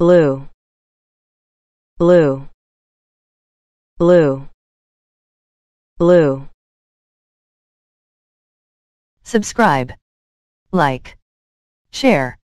blue. Blue. Blue. Blue. Subscribe, like, share.